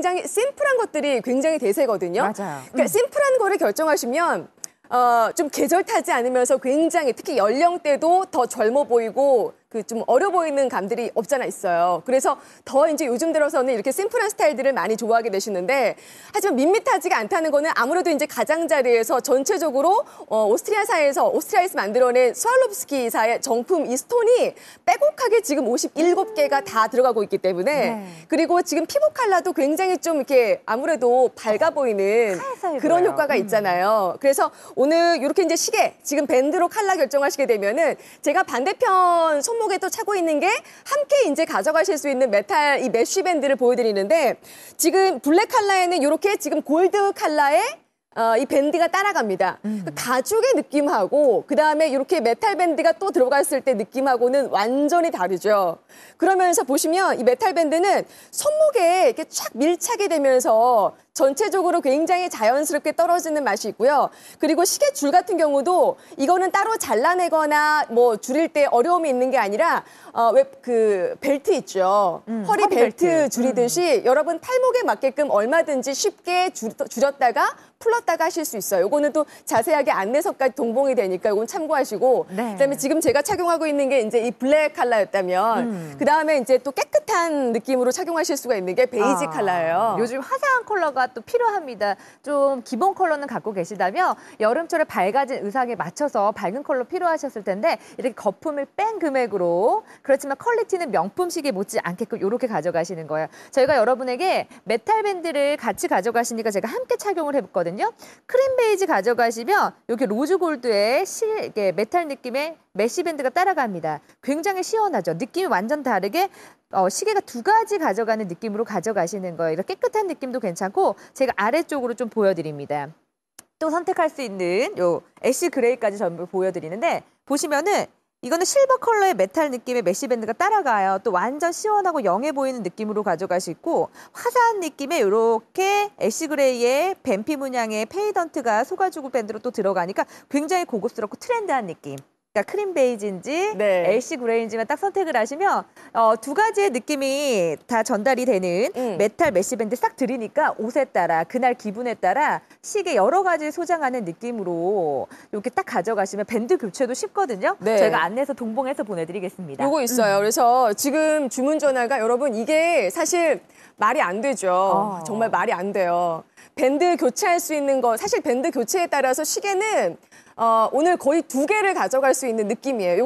굉장히 심플한 것들이 굉장히 대세거든요. 맞아요. 그러니까 심플한 거를 결정하시면 어, 좀 계절 타지 않으면서 굉장히 특히 연령대도 더 젊어 보이고 그 좀 어려 보이는 감들이 없잖아 있어요. 그래서 더 이제 요즘 들어서는 이렇게 심플한 스타일들을 많이 좋아하게 되시는데 하지만 밋밋하지가 않다는 거는 아무래도 이제 가장자리에서 전체적으로 어, 오스트리아사에서 오스트리아에서 만들어낸 스왈롭스키사의 정품 이 스톤이 빼곡하게 지금 57개가 다 들어가고 있기 때문에 네. 그리고 지금 피부 컬러도 굉장히 좀 이렇게 아무래도 밝아 보이는 그런. 효과가 음. 있잖아요. 그래서 오늘 이렇게 이제 시계 지금 밴드로 칼라 결정하시게 되면은 제가 반대편 손목에 또 차고 있는 게 함께 이제 가져가실 수 있는 메탈 이 mesh 밴드를 보여드리는데 지금 블랙 칼라에는 이렇게 지금 골드 칼라에 어, 이 밴드가 따라갑니다. 음. 그 가죽의 느낌하고 그 다음에 이렇게 메탈 밴드가 또 들어갔을 때 느낌하고는 완전히 다르죠. 그러면서 보시면 이 메탈 밴드는 손목에 이렇게 쫙 밀착이 되면서 전체적으로 굉장히 자연스럽게 떨어지는 맛이 있고요. 그리고 시계 줄 같은 경우도 이거는 따로 잘라내거나 뭐 줄일 때 어려움이 있는 게 아니라 어, 왜 그 벨트 있죠. 음, 허리, 허리 벨트, 벨트. 줄이듯이 여러분 팔목에 맞게끔 얼마든지 쉽게 줄, 줄였다가 풀었다가 하실 수 있어요. 요거는 또 자세하게 안내서까지 동봉이 되니까 이건 참고하시고 네. 그다음에 지금 제가 착용하고 있는 게 이제 이 블랙 컬러였다면 음. 그다음에 이제 또 깨끗한 느낌으로 착용하실 수가 있는 게 베이지 아, 컬러예요. 요즘 화사한 컬러가 또 필요합니다. 좀 기본 컬러는 갖고 계시다면 여름철에 밝아진 의상에 맞춰서 밝은 컬러 필요하셨을 텐데 이렇게 거품을 뺀 금액으로 그렇지만 퀄리티는 명품 시계 못지 않게끔 이렇게 가져가시는 거예요. 저희가 여러분에게 메탈 밴드를 같이 가져가시니까 제가 함께 착용을 해봤거든요. 크림 베이지 가져가시면 여기 rose gold의 실, 메탈 느낌의 mesh 밴드가 따라갑니다. 굉장히 시원하죠. 느낌이 완전 다르게 어, 시계가 두 가지 가져가는 느낌으로 가져가시는 거예요. 이렇게 깨끗한 느낌도 괜찮고 제가 아래쪽으로 좀 보여드립니다. 또 선택할 수 있는 요 ash gray까지 전부 보여드리는데 보시면은 이거는 실버 컬러의 메탈 느낌의 mesh 밴드가 따라가요. 또 완전 시원하고 young해 보이는 느낌으로 가져갈 수 있고 화사한 느낌의 이렇게 ash gray의 뱀피 문양의 patent가 소가죽 밴드로 또 들어가니까 굉장히 고급스럽고 트렌드한 느낌. 그러니까 크림 베이지인지 네. ash gray인지만 딱 선택을 하시면 어, 두 가지의 느낌이 다 전달이 되는 음. 메탈 mesh 밴드 싹 드리니까 옷에 따라 그날 기분에 따라 시계 여러 가지 소장하는 느낌으로 이렇게 딱 가져가시면 밴드 교체도 쉽거든요. 네. 저희가 안내서 동봉해서 보내드리겠습니다. 요거 있어요. 그래서 지금 주문 전화가 여러분 이게 사실 말이 안 되죠. 어. 정말 말이 안 돼요. 밴드 교체할 수 있는 거 사실 밴드 교체에 따라서 시계는 어, 오늘 거의 두 개를 가져갈 수 있는 느낌이에요.